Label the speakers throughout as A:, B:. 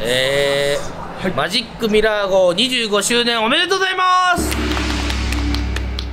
A: えーマジックミラー号25周年おめでとうございます。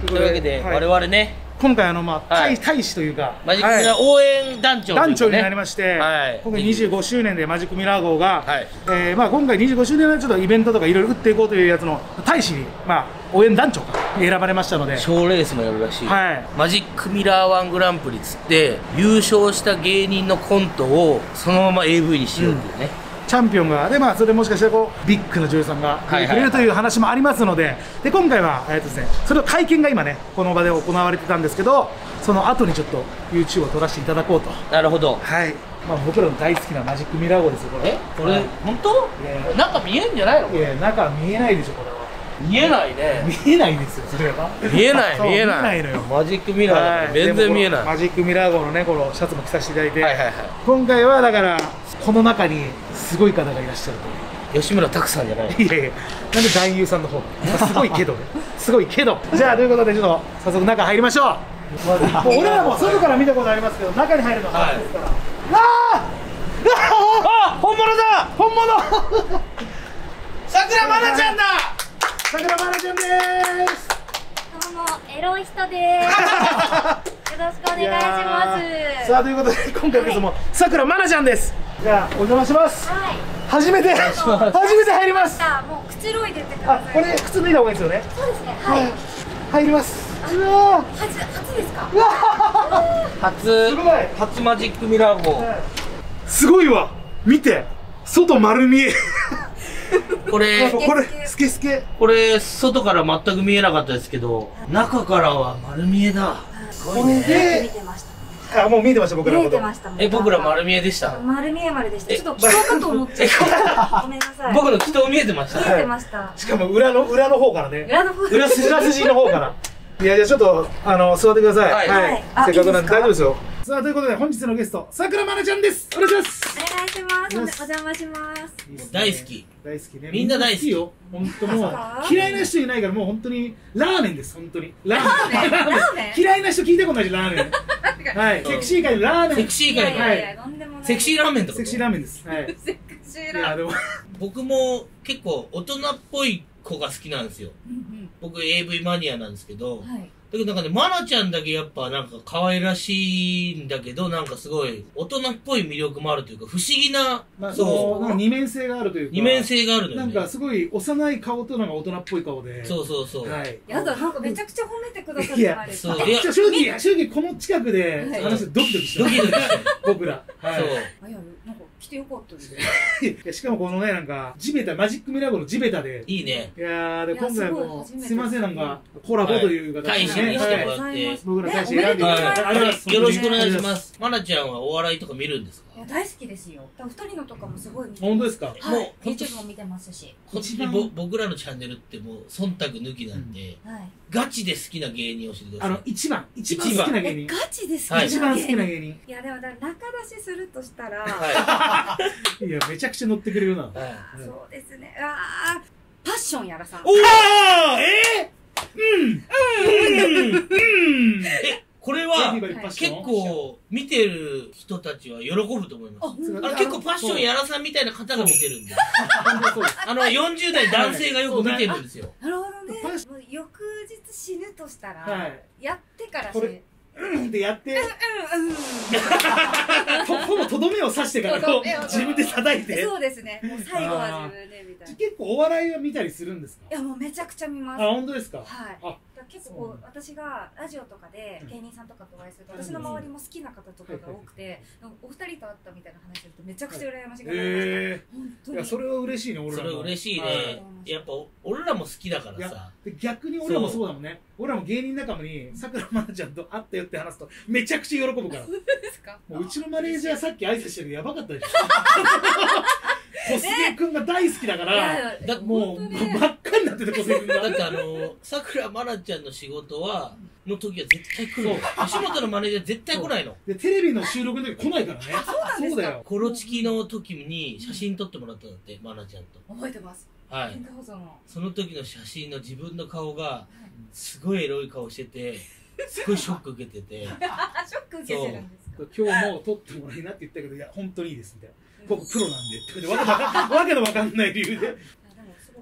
A: というわけで、
B: はい。
A: 我々ね。
B: 今回あのまあ
A: はい。
B: 大大使というか
A: マジックミラー応援団長ね。
B: 団長になりまして、
A: はい。
B: 今回25周年でマジックミラー号が、
A: はい。
B: えーまあ、今回25周年のちょっとイベントとかいろいろ打っていこうというやつの大使に、まあ、応援団長かに選ばれましたので、
A: 賞レースもやるらしい、
B: はい。
A: マジックミラーワングランプリっつって優勝した芸人のコントをそのまま AV にしようっていうね、
B: チャンピオンがで、まあ、それもしかしたらこうビッグな女優さんが
A: はいはい
B: くれるという話もありますのでで今回は、えーとですね、それの会見が今ねこの場で行われてたんですけどその後にちょっと YouTube を撮らせていただこうと。
A: なるほど。
B: はい。まあ、僕らの大好きなマジックミラー号ですよこれ。
A: え？これ、
B: はい。
A: 本当？
B: いや
A: なんか見えんじゃないの？
B: いや中見えないでしょこれは
A: 見えないね。
B: 見えないですよそれは。
A: 見えない見えない。
B: 見えないのよ。
A: マジックミラー
B: はい。
A: 全然見えない。
B: マジックミラー号のねこのシャツも着させていただいて、
A: はいはいは
B: 今回はだからこの中にすごい方がいらっしゃる
A: い吉村拓さんじゃない
B: といやいや。なんで男優さんの方？まあすごいけど。ね すごいけど。じゃあということでちょっと早速中入りましょう。もう俺らも外から見たことありますけど中に入るのは初ですから、あー
A: あ本物だ
B: 本物。
A: さくらまなちゃんだ
B: さくらまなちゃんです。
C: どうもエロい人です。よろしくお願いします。
B: さあということで今回こそもさくらまなちゃんです。じゃあお邪魔します。
C: はい。
B: 初めて初めて入ります。
C: あもうくつろいでってくだ
B: あ
C: さい。
B: これ靴脱いだ方がいいですよね。
C: そうですね。はい。
B: 入ります。うわ
C: 初初ですか？
B: ーう。わ
A: 初。
B: すごい。
A: 初マジックミラー号。
B: ーすごいわ。見て。外丸見え
A: これ
B: これスケスケ
A: これ外から全く見えなかったですけど中からは丸見えだ。すごい
B: これ
A: ね。
B: で
C: 見てました。
B: あもう見えてました僕らのこと。
C: 見えてましたもん。
A: え僕ら丸見えでした？
C: 丸見え丸でした。
A: え
C: ちょっと聞こうかと思っちゃった。ごめんなさい。
A: 僕の祈祷見えてました？
C: 見えてました。
B: しかも裏の裏の方からね。
C: 裏の方。
B: 裏筋裏筋の方から。いやいやちょっとあの座ってください。
A: はい。
C: はい。あ
B: せっかくなんで
C: いいですか？
B: 大丈夫ですよ。さあということで本日のゲストさくらまなちゃんです。お願いします。
C: お願いします。お邪魔します。
A: 大好き
B: 大好きね。
A: みんな大好き。
B: よ。本当もう嫌いな人いないからもう本当にラーメンです本当に。ラーメン。
C: ラーメン？
B: 嫌いな人聞いたことないしラーメン。はい。セクシー界のラーメン。
A: セクシー界の
C: い。やいや、とんでもない。
A: セクシーラーメンとか。
B: セクシーラーメンです。はい。
C: セクシー
B: い
C: ラーメン。
B: やでも。
A: 僕も結構大人っぽい子が好きなんですよ
C: うん
A: 僕 AV マニアなんですけど
C: うんはい。
A: だけどなんかね、マナちゃんだけやっぱなんか可愛らしいんだけど、なんかすごい大人っぽい魅力もあるというか、不思議な、
B: まあ
A: そ
B: そうなんか二面性があるという
A: う、
B: か
A: 二面性があるのよね。
B: なんかすごい幼い顔となんか大人っぽい顔で
A: そうそうそう。
B: はい
C: やだ、なんかめちゃくちゃ褒めてくださるじゃないですか。
A: そういや
B: 正直正直この近くで
C: はい
B: 話してドキドキしてます
A: ドキドキしてる。
B: 僕らはい
A: そう。
C: 来てよかったです。
B: いやしかもこのねなんか地べたマジックミラー号の地べたで。
A: いいね。
B: いやーで
C: いや
B: 今回も
C: すごい初めて。
B: すいませんなんかコラボという形
A: 大使
B: でね
A: にしても
B: はい。
A: らって。
B: 僕ら大使
C: ね
B: 選んで。いただいて
A: はい
B: ありがとうござい。ます
A: よろしくお願いします。マナちゃんはお笑いとか見るんですか？
C: いや、大好きですよ。二人のとかもすごい見て
B: 本当ですか？
C: はい。
A: もう
C: YouTube も見てますし。
A: 本当にぼ僕らのチャンネルってもう忖度抜きなんで、
C: はい。
A: ガチで好きな芸人を教えてください。
B: あの一番。一番好きな
C: え、
B: 芸人。
C: ガチです
A: はい。
B: 一番好きな芸人。
C: いや、でもだから仲出しするとしたら、
A: は い
B: やめちゃくちゃ乗ってくれるな。
A: はい。はい
C: そうですね。ああ、パッションやらさん。
B: おおえー？うん。うん。うん。
A: え、これは結構見てる人たちは喜ぶと思います。
C: あ、
A: あの結構パッションやらさんみたいな方が見てるんで。あの、40代男性がよく見てるんですよ。
C: なるほどね。もう翌日死ぬとしたら、
B: はい
C: やってから死ぬ。
B: うんってやって
C: うんうん。
B: とほぼとどめを刺してから自分で叩いて
C: そうですね。もう最後は自分でみたいな。い
B: 結構お笑いは見たりするんですか？
C: や、もうめちゃくちゃ見ます。
B: あ
C: はい。
B: 本当ですか？
C: だから結構こう私がラジオとかで芸人さんとかとお会いすると
B: うん
C: 私の周りも好きな方とかが多くてお二人と会ったみたいな話するとめちゃくちゃ羨ましがられまし
B: いやそれは嬉しいね俺
A: そ
B: らも。
A: れ嬉しい
B: は
A: ね。やっぱ、俺らも好きだからさ。
B: で逆に俺らもそうだもんね。俺らも芸人仲間にさくらまなちゃんと会ったよって話すとめちゃくちゃ喜ぶから。
C: ですか？
B: もううちのマネージャーさっき挨拶したけどやばかったでしょ。小菅君が大好きだか
C: い
B: らもう
C: 本当ね
B: 真っ赤になってて小菅君が
A: だってあの、さくらまなちゃんの仕事は、の時は絶対来るの。吉本のマネージャー絶対来ないの。
B: でテレビの収録の時来ないからね。
C: そうなんですか？
B: だよ。
A: コロチキの時に写真撮ってもらったんだって、まなちゃんと。
C: 覚えてます。
A: はい。その時の写真の自分の顔が、すごいエロい顔してて、すごいショック受けてて。
C: あ ショック受けてるんですか？
B: 今日も撮ってもらいなって言ったけどいや本当にいいですみたいな。僕プロなんで。ってわけのわかんわけのわかんない理由で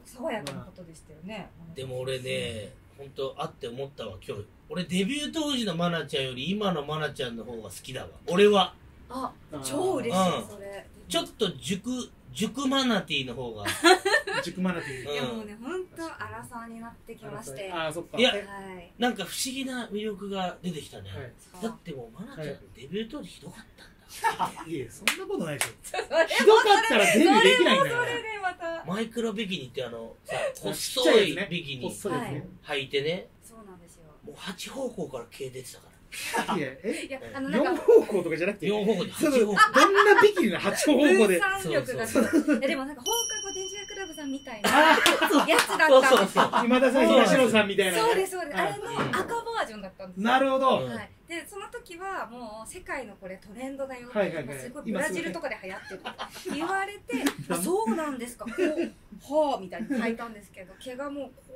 D: 爽やかなことでしたよね。
A: でも俺ね本当あって思ったわ今日。俺デビュー当時のマナちゃんより今のマナちゃんの方が好きだわ。俺は。
D: あ超嬉し
A: うん
D: い、それ。
A: ちょっと熟熟マナティーの方が。
B: 熟マナティ。ー
D: いやもうね、本当アラサーになってきまして。は
B: ああそっか。
A: いや
B: え
D: い。
A: なんか不思議な魅力が出てきたね、
B: はい。
A: だってもうマナちゃん
B: はい
A: デビュー当時ひどかったんだ
B: いやそんなことないでしょ ひどかったらデビューできないんだよ
D: それでまた。
A: マイクロビキニってあのさ 細いビキニ
B: 細いですね
A: 履いてね
D: そうなんですよ。
A: もう8方向から毛出てたか
B: いやえ？
D: いや、あの、なん
B: 4
D: か、
B: 方向とかじゃなくて
A: ら4方向で
B: その
A: 8
B: どん
A: 方向
B: なビキニの8方向で
D: 分散力が
A: そう
D: すごい。いや、でもなんか放課後電磁クラブさんみたいな
B: あ
D: やつだったん
A: そう
D: ですよ。
A: そうそう
B: 今田さん東野さんみたいな
D: そうです、そうです。あ
B: はい
D: れの赤バージョンだったんですよ。
B: なるほど、
A: うん
D: はい、でその時はもう世界のこれトレンドだよ、
B: はいはいはい
D: もうすごいブラジルとかで流行ってるって言われて あそうなんですか。こうはあみたいに書いたんですけど毛がもうこ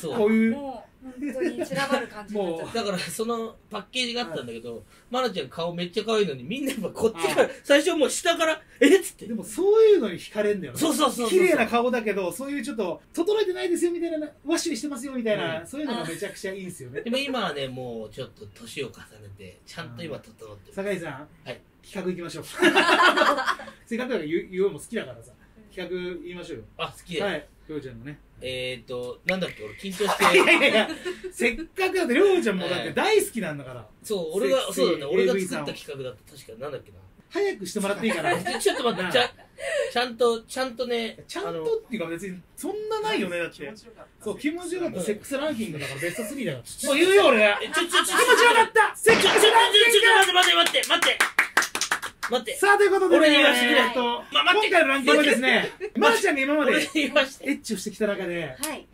A: そう。
B: こういう。う
D: もう本当に散らばる感じになっちゃって
A: だからそのパッケージがあったんだけど、マナちゃん顔めっちゃ可愛いのにみんなやっぱこっちから最初もう下から「えっ?」つって。
B: でもそういうのに惹かれんだよ。ね
A: そうそうそうそう。
B: 綺麗な顔だけどそういうちょっと整えてないですよみたいなワッシュしてますよみたいな、
A: うん。
B: そういうのがめちゃくちゃいいんですよね。
A: でも今はねもうちょっと年を重ねてちゃんと今整ってる
B: 酒井さん、
A: はい。
B: 企画いきましょう。せっかくだから言うも好きだからさ企画言いましょうよ。
A: あ好きで、
B: はいりょうちゃんのね。
A: えっ、ー、となんだっけ俺緊張し
B: いやいやい
A: て
B: やせっかくだってりょうちゃんもだって大好きなんだから。
A: そう俺がそうだね。俺が作った企画だった。確かなんだっけな。
B: 早くしてもらっていいかな。
A: ちょっと待ってちゃちゃんとちゃんとね
B: ちゃんとっていうか別にそんなないよねだって。そう気持ちよかった。セックスランキングだからベスト3だからもう言うよ俺
A: ちょちょちょちょ
B: 気持ちよかったセックスランキング
A: ちょちょ待って待って待って待って待って。
B: さあ、ということで、
A: 俺に言わせてくれ
B: えっと、
A: ま
B: 今回のランキングはですね、まーちゃんが今までエッチをしてきた中で、
D: はい。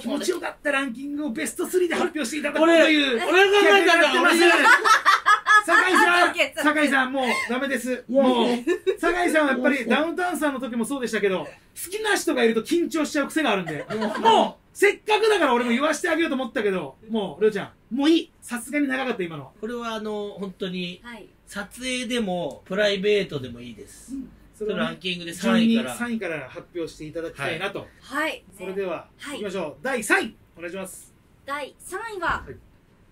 B: 気持ちよかったランキングをベスト3で発表していただこうと
A: 俺
B: いう、
A: 俺が考えたんだ
B: 企画になってます。酒井さん、酒井さん、もうダメです。もう、酒井さんはやっぱりダウンタウンさんの時もそうでしたけど、好きな人がいると緊張しちゃう癖があるんで、もう、せっかくだから俺も言わしてあげようと思ったけど、もう、りょうちゃん、もういい。さすがに長かった、今の。
A: これはあの本当に
D: はい
A: 撮影でもプライベートでもいいです、
B: そ
A: そのラン
B: ね
A: キングで
B: 順
A: 3
B: に
A: 位から。
B: 3位から発表していただきたいなと。
D: はい。
B: それでは、
D: はい。
B: いきましょう。第3位、お願いします。
C: 第3位は、
B: はい。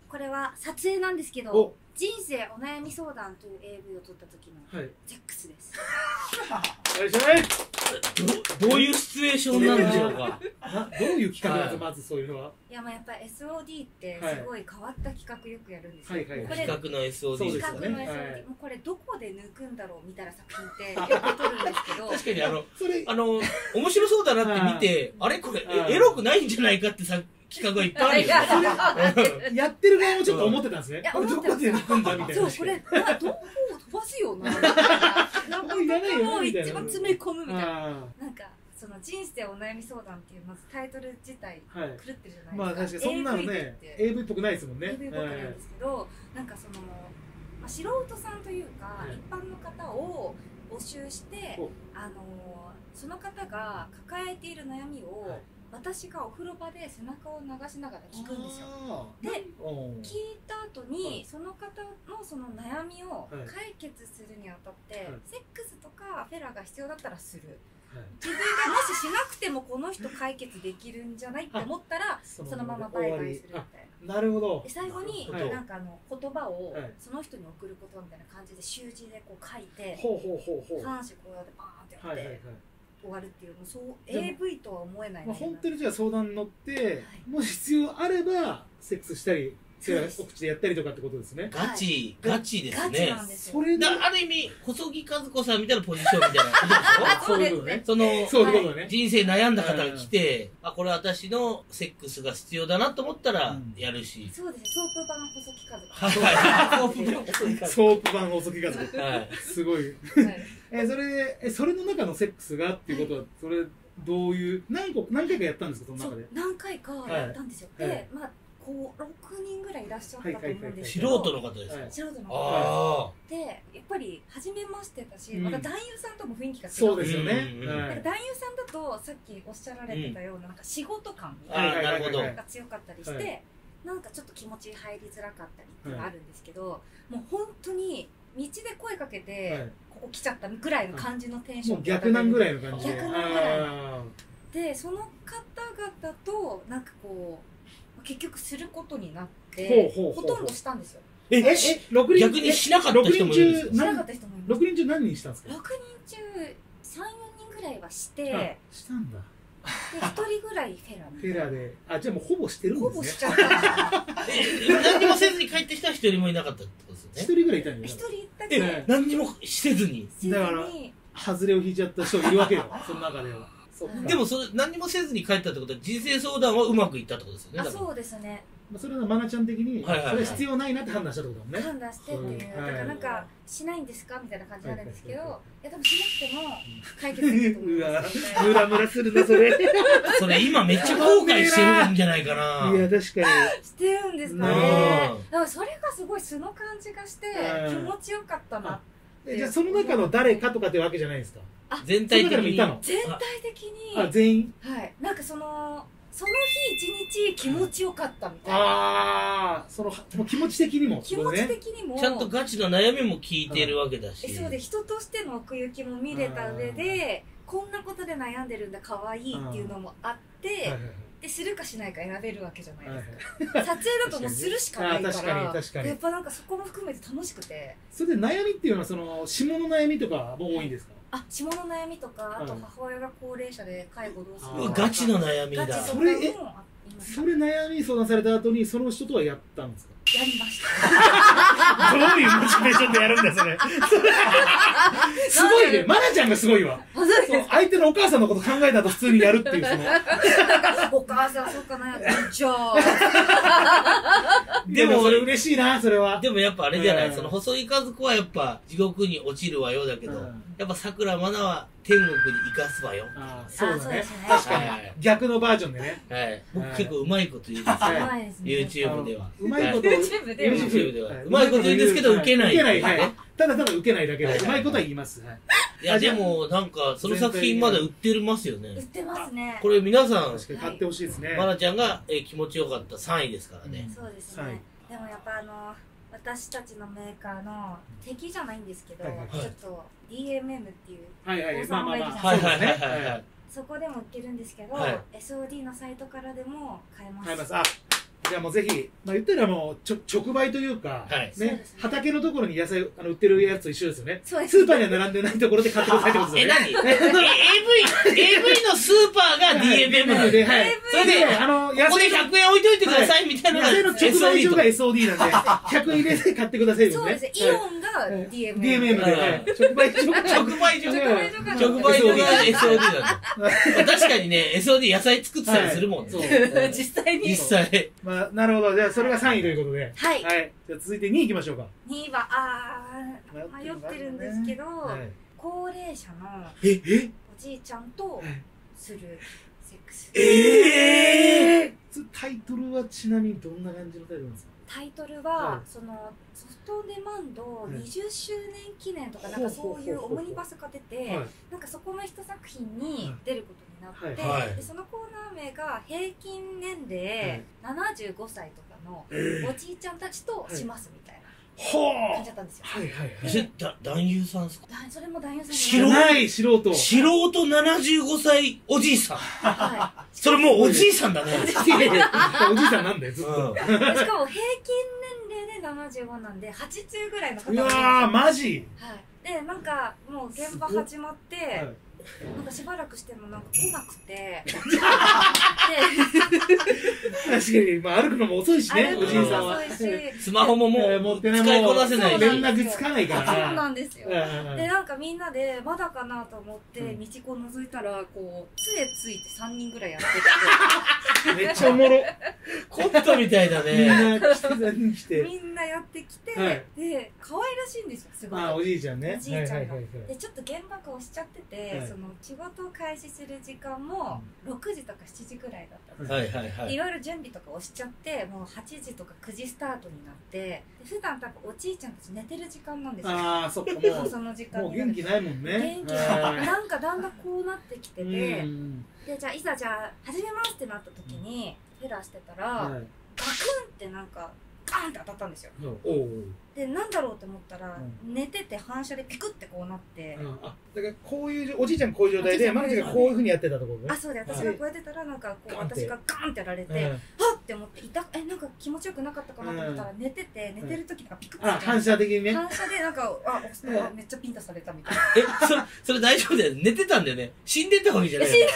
C: これは撮影なんですけ
B: お。
C: ど「人生お悩み相談」という AV を撮った時の
B: はい。
C: セックスです。
B: お願い。します。
A: どどういうシチュエーションなんでしょうか？
B: な どういう企画なんですか、
A: は
B: まずそういうのは。
C: いやまあやっぱ SOD ってすごい変わった企画よくやるんですよ、
B: はいはいはい。
C: これ
A: 企画の SOD
B: そう
C: 企
B: ですよね。
C: 画の SOD、
B: はい
C: もうこれどこで抜くんだろうみたいな作品ってよく撮るんですけど。
A: 確かにあの
B: それ、
A: あの面白そうだなって見てあれ？これエロくないんじゃないかってさ企画がいっぱいある んですよ
B: やってる側もちょっと思ってたんですね。
C: いや
B: これどこで抜くんだみたいな。
C: そうこれなどこを飛ばすよなな。なんか
B: これいらないよね
C: もう
B: みたいな。
C: 一番詰め込むみたいな。
B: あ
C: なんかその人生お悩み相談っていうまずタイトル自体
B: あ、はい。
C: 狂ってるじゃないですか。
B: まあ確かにそんなのね
C: っ、て。
B: AV っぽくないですもんね。
C: AV っぽくないんですけど、なんかその、まあ、素人さんというか、
B: はい。
C: 一般の方を募集して
B: お
C: あのその方が抱えている悩みを、
B: はい
C: 私がお風呂場で背中を流しながら聞くんですよ。で聞いた後に、
B: はい
C: その方のその悩みを
B: はい
C: 解決するにあたって、
B: はい
C: セックスとかフェラが必要だったらする
B: はい
C: 自分がもししなくてもこの人解決できるんじゃないって思ったら
B: そ
C: そのままバイバイするみたいな。
B: なるほど
C: で。最後に、
B: はい
C: なんかあの言葉を
B: はい
C: その人に送ることみたいな感じで習字でこう書いて
B: ほうほうほうほう。は
C: 3子こうやってバーンってやっ
B: いはいはい
C: て。終わるっていうもうそう AV とは思えない
B: まあ、
C: ね
B: 本当にじゃあ相談に乗って、もし必要あればセックスしたりお口でやったりとかってことですね。
A: ガチガチです
C: ガチ
A: ね
B: それで？
A: だある意味細木和子さんみたいなポジションみたいな。
B: そういうことね。
A: その
B: そういうことね、
A: 人生悩んだ方が来て、あこれ私のセックスが必要だなと思ったら
B: うん。
A: やるし、
C: そうですね。ソープ版細木和子。
A: はいはい。
B: ソープ版細木が
A: はい。
B: すごい。
C: はい
B: えそれでえそれの中のセックスがっていうことはそれどういう何個何回かやったんですかその中で？
C: 何回かやったんですよ、
B: はい。
C: でまあこう6人ぐらいいらっしゃったと思うんです
A: 素
C: けど、
A: 人の方ですか、
B: はい。
C: 素人の方。
A: あ
C: でやっぱり初めましてだし、
B: うん。
C: また男優さんとも雰囲気が違う。
B: そうですよね、
C: 男優さんだとさっきおっしゃられてたようななんか仕事感
A: あああなるほど、
B: はいはい
C: が強かったりして、
B: はい。
C: なんかちょっと気持ち入りづらかったりっていうのがあるんですけど、もう本当に道で声かけて、
B: はい。
C: ここ来ちゃったぐらいの感じのテンション
B: もう逆なんぐら
C: い
B: いの感じで。
C: 逆なんぐらい
B: あ
C: でその方々となんかこう結局することになって
B: ほうほうほうほう。
C: とんどしたんですよ。
A: え
B: ーええ六人
A: 逆にしなかった人もいるんです
B: 六人中
A: か
C: しなかった人もいます。
B: 6人中何人したんですか
C: ？6人中34人ぐらいはして、
B: あしたんだ
C: で1人ぐらいフェラ
B: フェラで。あじゃあもうほぼしてるん
C: ほ
B: ですね。
C: ぼしちゃった
A: え何にもせずに帰ってきた人一人もいなかったってことです
B: 一
A: よね。
B: 人ぐらいいたんじゃ
C: 1
B: ない
C: 人だけ。
A: え何にもせずに。
B: だから
C: に。
B: 外れを引いちゃった人いるわけよ。その中では
A: でもそれ何にもせずに帰ったってことは人生相談はうまくいったってことですよね
C: あそうですね。
B: まあそれは愛菜ちゃん的に
A: はいはいはい。
B: それ必要ないなって判断したってことだもんね。
C: 判断してっていう
B: うん
C: だからなんかしないんですかみたいな感じなんですけど、
B: はい
C: やでもしなくても解決できると思
B: ムラムラするなそれ。い
A: それ今めっちゃ後悔してるんじゃないかな。
B: や確か
C: してるんですかね。だからそれがすごい素の感じがして
B: うん。
C: 気持ちよかったな
B: にじゃあその中の誰かとかってわけじゃないんですか？
A: 全体的に。
C: 全体的に。
B: あ全員？
C: はい。なんかそのその日一日気持ちよかったみたいな。
B: ああそのもう気持ち的にも
C: 気持ち
B: ね
C: 的にも。
A: ちゃんとガチの悩みも聞いてるわけだし。
C: えそうで人としての奥行きも見れた上でこんなことで悩んでるんだ可愛いっていうのもあって、でするかしないか選べるわけじゃない
B: はい
C: です
B: はい。
C: か、撮影だともうするしかないから
B: あ確かに確かに。
C: やっぱなんかそこも含めて楽しくて。
B: それで悩みっていうのはその下の悩みとかも多いんですか？
C: あ下の悩みとかあと
B: うん
C: 母親が高齢者で介護どうする
B: あー
A: うわガチの悩みだ。
C: ガチとかも
B: それえ
C: ありました
B: それ悩み相談された後にその人とはやったんですか？
C: やりました。
B: どういうモチベーションでやるんだよそれ。すごいね。愛菜ちゃんがすごいわ。相手のお母さんのこと考えた後普通にやるっていうその。
C: お母さんそっかなじゃあ
A: でも
B: でもそれ嬉しいなそれは。
A: でもやっぱあれじゃない、
B: うん。
A: その細井和子はやっぱ地獄に落ちるわよだけど、
B: うん。
A: やっぱさくらまなは天国に生かすわよ。
B: あーそうだね。
C: あそうですね。
B: 確かに。
A: はい
B: 逆のバージョンでね。
A: はい。僕
B: はい
A: 結構うまいこと言う。んですよ、
B: は
C: うまいですね。
A: YouTube では。
B: うまいこと
A: は
C: YouTube では。
A: YouTube では。
B: はい。う
A: まいこと言うんですけど受けない。
B: 受けない、は
A: ね
B: い、ただただ受けないだけで、
A: はい。う
B: まいことは言います、はい、
A: いやでもなんかその作品まだ売ってますよ
C: 売っ
A: ね
C: てますね。
A: これ皆さん
B: 買ってほしいですね、
A: まなちゃんがえー気持ちよかった3位ですからね、
C: そうです
B: はい。
C: ねでもやっぱあの私たちのメーカーの敵じゃないんですけど、
B: はいはい
A: はい。
C: ちょっと DMM っていう
B: はいはい
C: 王
B: まあまあまあ。
C: 様がいるじゃん
A: はい。
B: ですね。
A: はい
C: そこでも売ってるんですけど、
A: はい。
C: SOD のサイトからでも買えます。
B: 買います。あじゃあもうぜひ、まあ、言ったらもうちょ直売というか、
A: はい。
B: ね
C: ですね。
B: 畑のところに野菜あの売ってるやつと一緒ですよね。スーパーには並んでないところで買ってくださいってことです
A: え
B: よね。
A: 何？え AV AV のスーパーが DMM なの
B: で、はい、
A: それで
B: あの
A: ここで100円置いといてくださいみたいな
B: 野菜の直売所が
A: SOD
B: なんで。100円入れて買ってください
C: そうですね、イ
B: はい。
C: オンが DMM、
B: DMM で、
A: はい。
B: はい。直売所が。
A: 直売所が。SOD なんだまあ確かにね SOD 野菜作ってたりするもんね、
C: 実際に。
A: 実際。
B: まあ、なるほど。じゃあ、それが3位ということで。
C: はい
B: はい。じゃあ、続いて2位いきましょうか。
C: 2位はあー迷ってるんですけど、
B: はい。
C: 高齢者の
B: え、え？
C: おじいちゃんと
B: はい
C: するセックス
B: ええタイトルはちなみにどんな感じのタイトルなんですか？
C: タイトルは、
B: はい
C: そのソフトデマンド
B: はい
C: 20周年記念とか、なんかそういうオムニバスが出て、
B: はい。
C: なんかそこの一作品に出ることになって、
A: はいはい。
C: でそのコーナー名が平均年齢75歳とかの
B: え
C: おじいちゃんたちとしますみたいな
B: ほ
C: 感じだったんですよ。
B: はいはいはい。
A: それだ男優さんですか？
C: だそれも男優さん
A: 素人
C: じゃない。
B: 素人。
A: 素人75歳おじいさん。
C: は
A: それもうおじいさんだね。
B: おじいさんなんだよ、ずっと。
C: しかも平均年齢で75なんで80ぐらいの方
B: うわ
C: が
B: ー、マジ。
C: はい、でなんかもう現場始まって、
B: はい
C: なんかしばらくしてもなんか来なくて。
B: 確かに、まあ、歩くのも遅いしね、おじいさんは。
A: スマホもも
B: えー
A: う
B: 持ってね
A: 使いこなせない。
C: そう
B: 連絡つかないから。
C: そうなんですよ。でなんかみんなでまだかなと思って
B: うん。
C: 道こう覗いたらこう杖ついて3人ぐらいやって
B: めっちゃおもろ。
A: コントみたいだ
B: みん
A: ね
B: な来て、来
C: きて
B: て。
C: みんなやってきて、
B: はい。
C: で可愛らしいんですよすごい。
B: あー、おじいちゃんね。
C: おじいちゃんが。でちょっと現場が押しちゃってて、
B: はい。
C: その仕事を開始する時間も6時とか7時ぐらいだったんで
A: はいはいはい。
C: いろいろ準備とか押しちゃってもう8時とか9時スタートになってで普段多分おじいちゃんたち寝てる時間なんですよ。
B: ああ、そっか、
C: も
B: も
C: うその時
B: う、もう元気ないもんね。
C: 元気
B: は
C: なんかだんだんこうなってきててで
B: うん。
C: じゃあいざじゃあ始めますってなった時にフェラーしてたら、
B: はい。
C: ガクンってなんかガーンって当たったんですよ。
B: おう
C: でなんだろうって思ったら、
B: う
C: 寝てて反射でピクってこうなって、
B: うん。あだからこういうおじいちゃんこういう状態
C: おじいちゃん
B: でマナちゃんがこういうふうにやってたところね。
C: あそうで私がこうやってたらなんかこう
B: ガンって。
C: 私がガンってやられて、
B: うん。
C: はっって思って痛えなんか気持ちよくなかったかなと思ったら、寝てて寝てる時なんかピクッて。
B: あ反射的にね。
C: 反射でなんかあ
B: うん。
C: あめっちゃピンタされたみたいな。
A: え、それ、それ大丈夫だよ。寝てたんだよね。死んでたわけじゃないよ。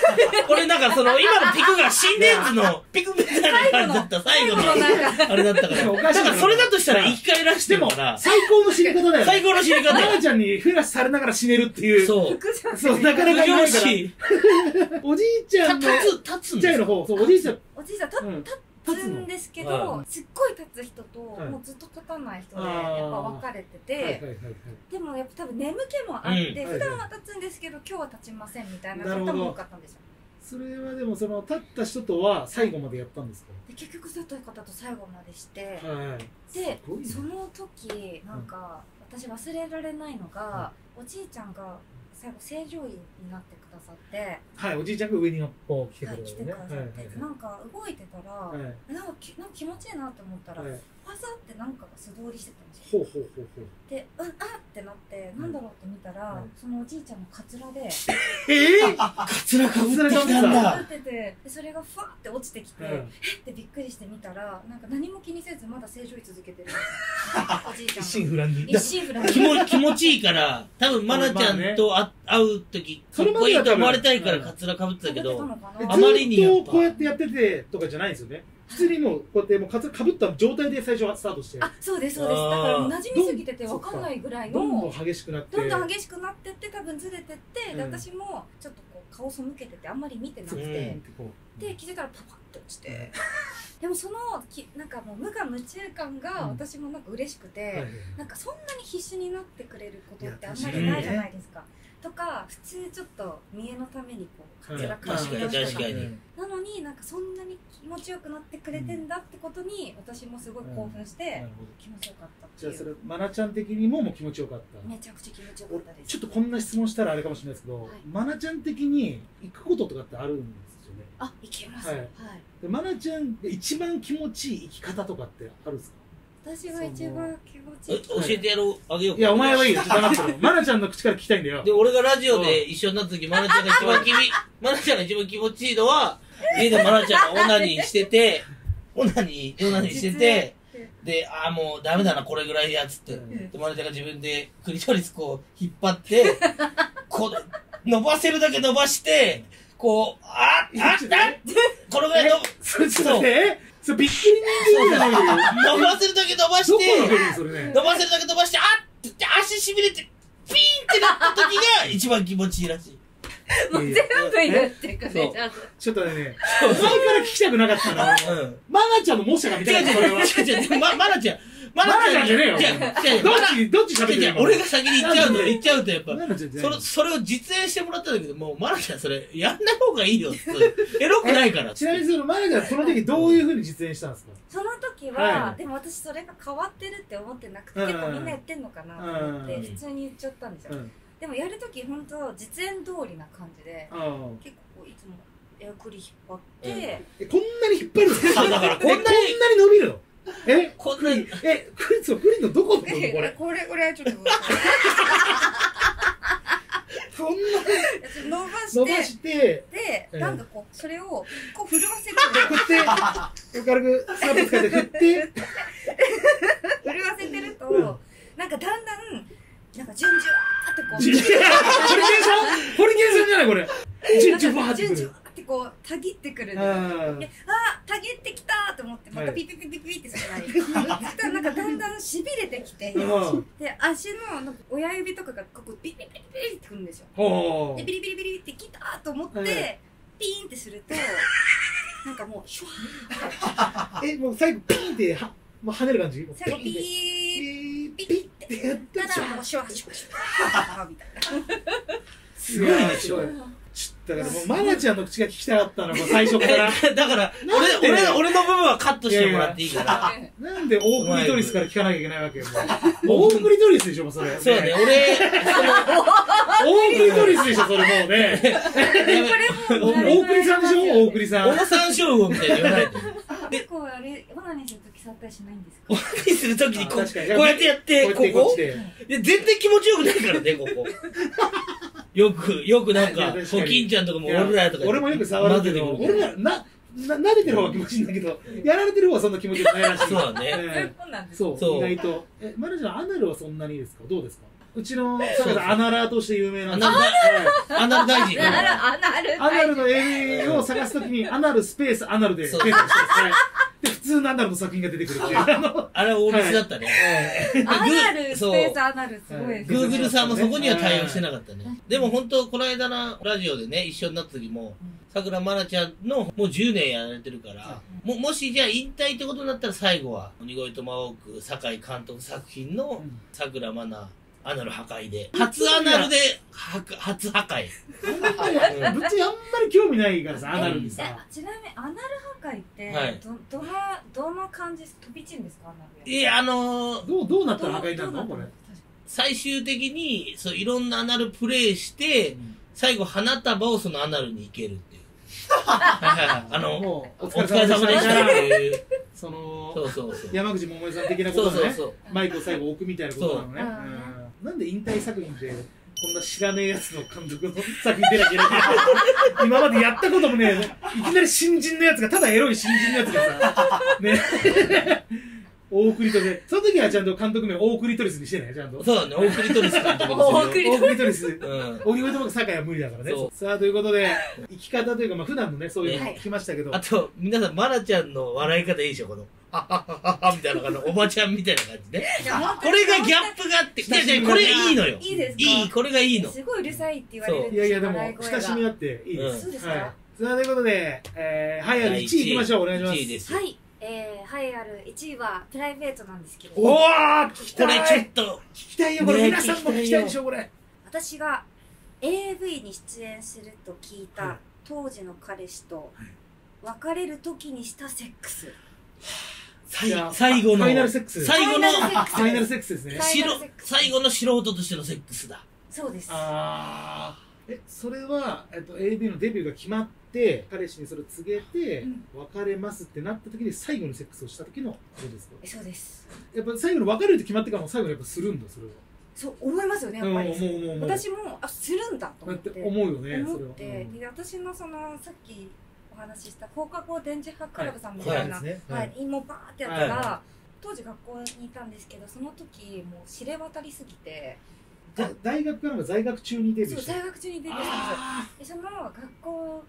A: これなんかその、今のピクが心電図のピクみたいな感じだった。最後の、
C: 最後のなんか。
A: あれだったから。
B: おかしい
A: からそれだとしたら生き返らして
B: でも最高の死に方だよ
A: 最高の死に方
B: マ
A: よ
B: ナちゃんにフラッシュされながら死ねるっていう。
A: そう。
C: 服じゃ
B: そうなかなかいないから。
A: し、
B: おじいちゃんの
A: 立つ、立つんです
B: の方。そうおじいちゃん。
C: おじいさん立
B: うん。
C: 立
B: 立つ
C: んですけ
A: は
C: どすっごい立つ人と
B: はい。
C: もうずっと立たない人でやっぱ分かれててでもやっぱ多分眠気もあって
B: うん。
C: 普段は立つんですけど今日は立ちませんみたいな方も多かったんですよ
B: それはでもその立った人とは最後までやったんですか？
C: で結局立った方と最後までして
B: はい。
C: でその時なんか私忘れられないのがおじいちゃんが最後正常位になってくださって
B: はいおじいちゃんが上にこう来て
C: はい来てくださってなんか動いてたら
B: はい。はい
C: なんかきなんか気持ちいいなって思ったら
B: はい
C: わざってなんかが素通りしてたんですよ。
B: ほうほうほうほう。
C: でうんあってなってなんだろうって見たら、
B: うん。
C: そのおじいちゃんのカツラで
B: ええ
A: カツラかぶってきたんだ。
C: 立っててでそれがふわって落ちてきて、
B: うん。
C: えってびっくりして見たらなんか何も気にせずまだ正常位続けてる おじいちゃん
B: 一心不乱に。
C: 一心不乱
A: 気も気持ちいいから、多分、マナちゃんとあ会うとき、かっこいいと思われたいからカツラかぶってたけど、あまりに
B: ずっとこうやってやっててとかじゃないんですよね普通にもうこうやってもうかつかぶった状態で最初はスタートして。
C: あそうですそうです。だから馴染みすぎてて分かんないぐらいの。
B: どんどん激しくなって。
C: どんどん激しくなってって多分ずれてって、
B: うん
C: で私もちょっとこう顔背けててあんまり見てなくて、
A: うん。
C: で気づいたらパパッと落ちて、でもそのきなんかもう無我夢中感が
B: うん。
C: 私もなんか嬉しくて、
B: はいはい
C: なんかそんなに必死になってくれることってあんまりないじゃないですか。とか普通ちょっと見栄のためにこうか
A: 確かに確かに。
C: なのになんかそんなに気持ちよくなってくれてんだってことに私もすごい興奮して、気持ちよかったって
B: じゃあそ
C: いう
B: れマナちゃん的にももう気持ちよかった？
C: めちゃくちゃ気持ちよかったです。
B: ちょっとこんな質問したらあれかもしれないですけど、
C: はい。
B: マナちゃん的に行くこととかってあるんですよね？
C: あいけます。
B: は
C: はい。い、
B: でマナちゃんが一番気持ちいい生き方とかってあるんですか？
C: 私が一番気持ちい
A: え
C: い
A: 教えてやろう、あげようか。
B: いやお前はいいよ 黙ってろマナちゃんの口から聞きたいんだよ
A: で、俺がラジオで一緒になった時、マナちゃんが一番気み、マナちゃんが一番気持ちいいのは、家でマナちゃんがオナニーしてて、オナニー、オナニーしてて、で、ああ、もうダメだな、これぐらいや、つって。
B: うん
A: で、マナちゃんが自分でクリトリスこう、引っ張って、こう、伸ばせるだけ伸ばして、こう、ああ、
B: っとね
A: このぐらいの、
B: それちょっと待ってえそれびっくり人間じゃないよ。
A: 伸ばせるだけ伸ばし
B: どこの
A: て、
B: それね。
A: 伸ばせるだけ伸ばして、あっって言って足しびれて、ピーンってなった時が一番気持ちいいらしい。
C: もう全部言ってくれちゃう。
B: ちょっとね前から聞きたくなかったな。マナちゃんの模写が見た
A: 違う
B: いそれは。
A: 違う違う違う、ま、マナちゃん。マ
B: マナちゃんじゃねえよ。
A: 違う違う違う
B: どっちどっち喋ってるの？
A: 俺が先に言っちゃうと、言っちゃうとやっぱ、それ、それを実演してもらったんだけど、もう、マナちゃんそれ、やんない方がいいよ、つって。エロくないから。
B: ちなみにそのマナちゃんその時どういうふうに実演したんですか？
C: その時は、
B: はい。
C: でも私それが変わってるって思ってなくて、
B: うん。
C: 結構みんなやってんのかなと思って、
A: うん。
C: 普通に言っちゃったんですよ、
B: うん。
C: でもやる時本当実演通りな感じで
B: あ
C: 結構いつもエアクリ引っ張って、
B: こんなに引っ張るの？
A: そうだからこんなに
B: 伸びるの？え
A: こんなに、
B: えクリスのクリのどこのこ
C: え
B: れ。
C: これこれちょっと
B: こん。な。
C: 伸ばして。
B: 伸ばして。
C: で、
B: うん
C: なんかこうそれをこう震わせて。
B: 振って。軽くスナップ使って振って。
C: 震わせてると、なんかだんだんなんか順々ってこう。
B: ホリケンさん？ホリケンさんじゃないこれ。ジュンジュンバーって
C: こうたぎってくるんですよ
B: あ
C: であたぎってきたと思ってまたピピピピピってするない。そしたらなんかだんだんしびれてきて
B: うん。
C: で足の親指とかがここピピピピピってくるんですよ。
B: ほ
C: でビリビリビリってきたと思って、
B: うん
C: ピーンってすると なんかもうシュワ
B: えもう最後ピーンってはもう跳ねる感じ？
C: 最後ピ
B: ピ
C: ー
B: ーピーってやって。
C: たらもうシュワシュワシュワみたいな。
B: すごいねすごい だからもうマナちゃんの口が聞きたかったの もう最初から。
A: だから、俺、俺、俺の部分はカットしてもらっていいから。
B: なんで大クリトリスから聞かなきゃいけないわけよもう。大クリトリスでしょもうそれ。
A: そうだね、俺、
B: 大クリトリスでしょそれもうね。
C: これもう
B: お大栗さんでしょ大栗さん
A: オオサンショウウオみたいに言わないで。
C: 結構あれオナニーするとき触ったりしないんですか？
A: オナニーするときに。こうやってやって、こ
B: こ
A: 全然気持ちよくないからね、ここ。よく、よくなんか、
B: いや確かに。
A: コキンちゃんとかも俺らとか。
B: 俺もよく触るけど俺らなな撫でてる方が気持ちいいんだけどやられてる方はそんな気持ちないらしい。
A: そうだね。
C: そう
B: 意外と。えまなちゃんアナルはそんなにですか？どうですか？う。ちのアナラーとして有名な。んで
A: アナル
B: はい
A: アナル大臣。
C: アナル
B: アナルの AV を探すときに、アナルスペースアナルで検索してます。通のアナルの作品が出てくるっていう。あの
A: あれは大ミスだったね。
C: アナルス
A: そう
C: ペースアナルすごい。です
A: グーグルさんもそこには対応してなかったね。でも本当、この間のラジオでね、一緒になった時も、紗倉まなちゃんのもう10年やられてるから、ももしじゃあ引退ってことになったら最後は、鬼越トマホーク、酒井監督作品の
B: うん。
A: 紗倉まな、アナル破壊で、初アナルで、は初破壊。
B: ぶっちゃあんまり興味ないからさ、アナルに
C: え
B: さ。
C: ちなみにアナル破壊って、
A: はい
C: どどのどの感じ飛び散るんですか？アナル
A: いや、あのー
B: どう、どうなったら破壊になるの？これ。
A: 最終的に、そう、いろんなアナルプレイして、最後、花束をそのアナルに行けるっていう。あの、お疲れ様でしたっていう。
B: その
A: そ、うそうそう。
B: 山口百恵さん的なことね。
A: そうそうそう。
B: マイクを最後置くみたいなことなのね。なんで引退作品で、こんな知らねえやつの監督の作品出なきゃいけないの今までやったこともねえ、いきなり新人のやつが、ただエロい新人のやつがさ、ね、大栗とで、その時はちゃんと監督名大栗トリスにしてね、ちゃんと。
A: そうだね、大栗トリス監督
C: 大栗
A: ですよ。
B: 大栗トリス。酒井は無理だからね
A: そ。
B: さあ、ということで、生き方というか、まあ普段のね、そういうの
C: はい
B: 聞きましたけど、
A: あと、皆さん、マナちゃんの笑い方いいでしょ、この。ははははみたいな、あの、おばちゃんみたいな感じね。
C: いや本当
A: こ
C: に
A: れがギャップがあって、いやいや、これいいのよ。
C: いいですか？
A: いい、これがいいの。
C: すごいうるさいって言われるん
B: いやいや、でも親しみあっていいです。
C: そうですか？
B: ということで、えー、はい、ある1位いきましょう。お願いします。
A: 1位です。
E: はい、えー、栄えある1位はプライベートなんですけれど
B: お
E: も
B: ー聞き
A: これ
B: たい
A: ちょっと、
B: 聞きたいよ、これ。
A: ね
B: 皆さんも聞きたいでしょ、これ。
E: 私が AV に出演すると聞いた当時の彼氏と別れる時にしたセックス
A: 最
B: じゃあ
A: 最後の
B: ファイナルセックス。
A: 最後の
E: ファイナルセックス
B: ですね。
A: 最後の素人としてのセックスだ。
E: そうです
B: あーえ、それは、えっと、AV のデビューが決まって、彼氏にそれを告げて、
C: うん
B: 別れますってなった時に最後のセックスをした時のことですか？
C: えそうです
B: やっぱ最後の別れるって決まってからも最後にやっぱするんだ、それは。
C: そう思いますよねやっぱり、
B: うん、もうもうもう。
C: 私もあするんだと思っ
B: てて思うよね、それは。
C: 思って、
B: うん
C: で私のそのさっきお話しした放課後電磁波クラブさんみ
B: はい
C: たいな、
B: ですね。
C: は
B: はい。い。
C: もうバーってやったら、
B: は
C: 当時学校にいたんですけどその時もう知れ渡りすぎて。
B: だ大学からが在学中にデビュ
C: そう
B: ーした。
C: 在学中にデビューしたん
B: あ
C: ですよ。でその学校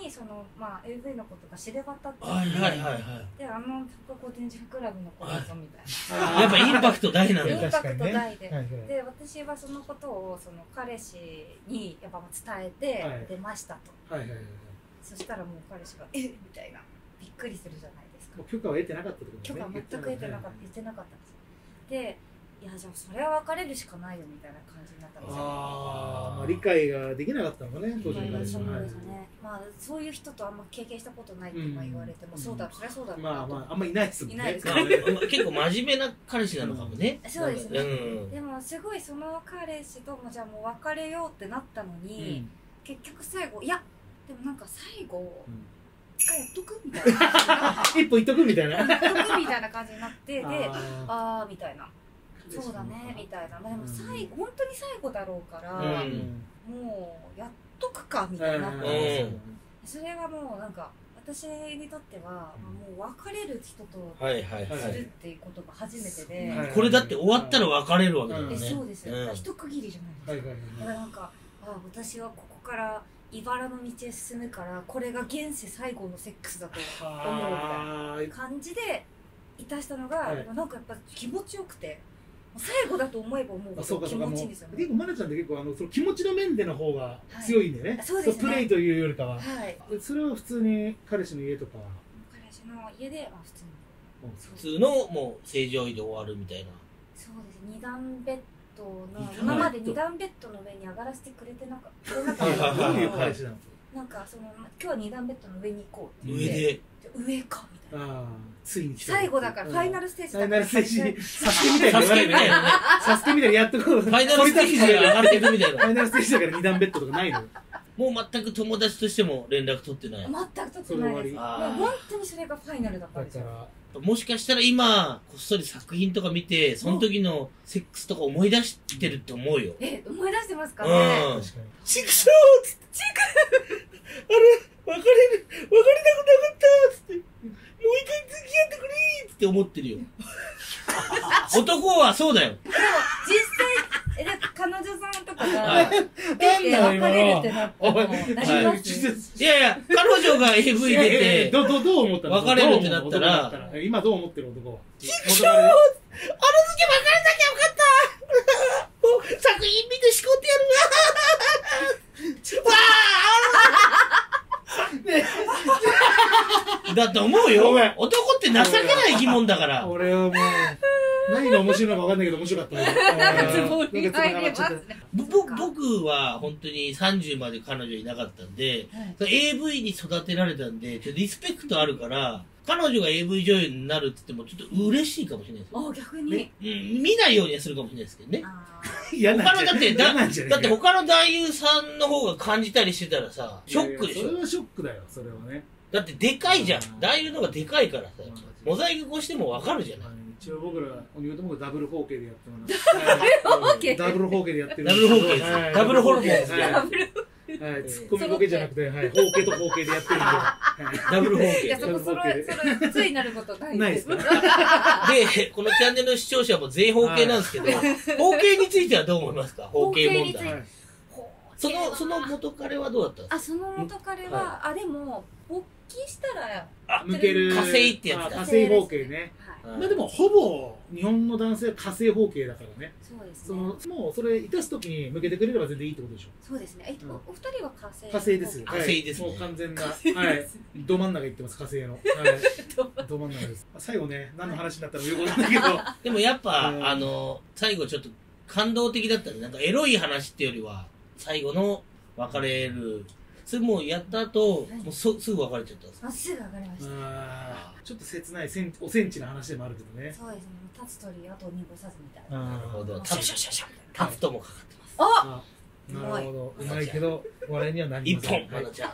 C: にその、まあ、AV のことが知れ渡って
A: はいはいはいは
C: であの放課後電磁波クラブの子だぞみたい
B: ー。
A: い。やっぱインパクト大なんだ。
C: インパクト大で。
B: はいはい。
C: なで私はそのことをその彼氏にやっぱ伝え
B: はい。
C: て出ましたと、
B: はいはいはいはい。
C: そしたらもう彼氏が「えみたいな。びっくりするじゃないですか。
B: 許可は得てなかったってこと
C: 許可
B: ね。
C: 全く得てなかった言ってなかったんですよ。でいやじゃあそれは別れるしかないよみたいな感じになったんですよ。
B: ああ、まあ理解ができなかったのかね、当時の彼氏
C: そう
B: は。
C: ね、まあそういう人とあんま経験したことないとか言われても、
B: うん
C: そうだそりゃそうだ
B: まあまあ、あんまいないですもんね。
C: いないです。
A: まあ結構真面目な彼氏なのかもね。
C: そうですね、
A: うん。
C: でもすごいその彼氏ともじゃあもう別れようってなったの
B: う
C: に、
B: ん。
C: 結局最後いやでもなんか最後
B: うん。
C: 一回やっとくみたいな
B: 一歩行っとくみたいな。
C: やっとくみたいな感じになってで
B: あ
C: ああみたいな。
B: ー
C: そうだねみたいな。まあでも
B: うん。
C: 最後本当に最後だろうから、
A: うん。
C: もうやっとくかみたいになそれがもうなんか私にとっては、
B: うん。
C: もう別れる人と
A: はいはい
B: は
A: はい。い。
C: するっていうことが初めてで、
B: はい。
A: これだって終わったら別れるわけだよ
B: うん
C: え
A: ね。
C: そうです一区切りじゃないですか、
B: はいはい
C: だからなんかあ私はここから茨の道へ進むからこれが現世最後のセックスだと思うみたいな感じでいたしたのが、
B: はい。
C: なんかやっぱ気持ちよくて最後だと思えば思う
B: あ
C: ほど気
B: そうかそうか。もう
C: 持ちいいんですよね。
B: 結構愛菜ちゃんって結構あのその気持ちの面での方が強いんだよね、
C: はいそうですね。
B: プレイというよりかは。
C: はい。
B: それは普通に彼氏の家とか。は
C: 彼氏の家であ普通に。
B: もう
A: 普通のもう正常位で終わるみたいな。
C: そうです。二段ベッドの
B: 二段ベッド
C: 今まで二段ベッドの上に上がらせてくれてなかったん
B: どういう
C: です
B: 彼氏なの？
C: なんかその今日は二段ベッドの上に行こうって。
A: 上
C: 言って
A: で。
C: 上かみたいな。
B: ああついに
C: 最後だからファイナ
B: ル
C: ルステージ
B: ファイナ
C: だから
B: ルステージ。に サスケみたいな
A: ケみたいなね。
B: サスケみたいにやっとこう。
A: ファイナルステージで上がっていくみたいな。
B: ファイナルステージだから二段ベッドとかないの？よ
A: もう全く友達としても連絡取ってない。
C: 全く取ってないです。もう本当にそれがファイナルだったんですよ。
B: だから
A: もしかしたら今、こっそり作品とか見て、その時のセックスとか思い出してるって思うよ。
C: え、思い出してますか
A: う
C: ね。
A: ん。
B: 確かに
A: チクショーつって。チクあれ、別れる、別れたくなかったつって。もう一回付き合ってくれーって思ってるよ。男はそうだよ。
C: でも、実際、え、で彼女さんとか
A: は
C: が、
A: い
C: 出て別れるってなったもうなります
A: い。やいや、彼女が AV 出て、
B: どどどう思ったの？
A: 別れるってなったら。
B: どう思う男だったら今どう思ってる男は？
A: チクショーあの時別れなきゃよかった。もう作品見てしこってやるわーだって思う
B: ご
A: よ
B: めん。
A: 男って情けない疑問だから。
B: 俺はもう何が面白いのか分かんないけど面白かったね
C: ツボに入りますね。
A: ぼぼ僕は本当に30まで彼女いなかったんで、
C: はい
A: その AV に育てられたんで、ちょっとリスペクトあるから、彼女が AV 女優になるって言ってもちょっと嬉しいかもしれないですよ。
C: あ、逆に。
A: うん、見ないようにはするかもしれないですけどね。
C: あ
B: 嫌なんじゃ
A: 他のだって、だ
B: 嫌なんじゃね
A: だって他の男優さんの方が感じたりしてたらさ、ショックでしょ
B: いやいやそれはショックだよそれはね
A: だってでかいじゃん。
B: う。ん
A: 男優の方がでかいからさ。
B: うん、
A: モザイク越してもわかるじゃない。
B: 一応僕ら鬼ごと僕ダブル包茎でやってます。
C: 茎
B: ダブル包茎でやってる
A: ダブル包茎です。
B: はい。
A: ダブルホルモンです。
B: はい。
C: ダブル。
B: はい、ツッコミボケじゃなくて、はい、包茎と包茎でやってるんで。は
A: ダブル包
C: いや、
A: 茎。
C: そこ、それ、それ、ついなることない
B: ないですか？
A: で、このチャンネルの視聴者も全員包茎なんですけど、包茎についてはどう思いますか？包茎問題。
B: はい
A: その、その元彼はどうだったんですか？
C: あ、その元彼は、あ、でも、勃起したら、
B: 抜ける。
A: 火星ってやつだ
B: あ火星包茎ね。
C: はい。
B: まあでも、ほぼ、日本の男性は火星包茎だからね。
C: そうです
B: そ
C: ね。
B: の、もう、それ、いたすときに向けてくれれば全然いいってことでしょ？
C: そうですね。えっと、
B: うん
C: お二人は火星？
B: 火星です。
A: 火星ですね
B: はいもう完全な、はい。ど真ん中行ってます、火星の。はい。ど真ん中です。最後ね、何の話になったのかよくわかんないけど。
A: でもやっぱ、
B: うん
A: あの、最後ちょっと感動的だったね。なんかエロい話っていうよりは、最後の別れる。それもうやった後、
C: はい
A: もうそすぐ別れちゃったんですか？
C: あ、すぐ上がりました。
B: ちょっと切ないセンおセンチな話でもあるけどね。
C: そうですね。立つ鳥、あと濁さずみたいな。
B: な
A: なるほど。
C: シャ
A: タフ
C: シャシャシャ
A: タフトもかかってます。
C: あ
B: あなるほど。うまいけど、笑いにはなり
A: 一
B: ません。
A: 本、まなちゃん。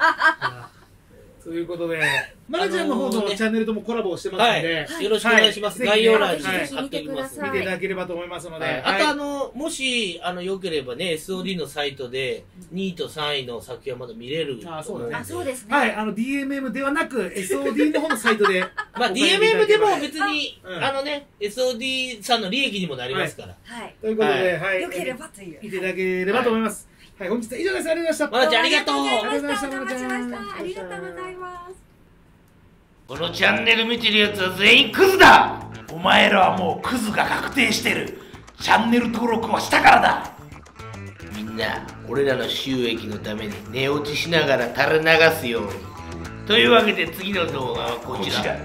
B: はいということで、まなちゃんの方のチャンネルともコラボをしてます
A: はい。
B: ので、
A: よろしくお願いします。
B: はい
A: 概要欄に
B: はい
A: 貼っておきます。
C: はい
B: 見ていただければと思いますので、
A: あとあの、もし、あの、良ければね、SOD のサイトで、2位と3位の作品はまだ見れる。
B: あそうだね
C: あ、そうですね。
B: はい、あの DMM ではなく SOD の方のサイトで、
A: まあ、DMM でも別に、
B: うん
A: あのね、SOD さんの利益にもなりますから。
C: はい。
B: ということで、
A: は
B: はい、
C: 良ければという。
B: 見ていただければと思います。はい、本日は以上です。ありがとうございました。
A: まなちゃんありがとう
C: ありがとうございました。
B: ありがとうございました
C: お邪魔しました。ありがとうございます。
F: このチャンネル見てるやつは全員クズだお前らはもうクズが確定してるチャンネル登録はしたからだ
A: みんな、俺らの収益のために寝落ちしながら垂れ流すように。というわけで次の動画はこちら。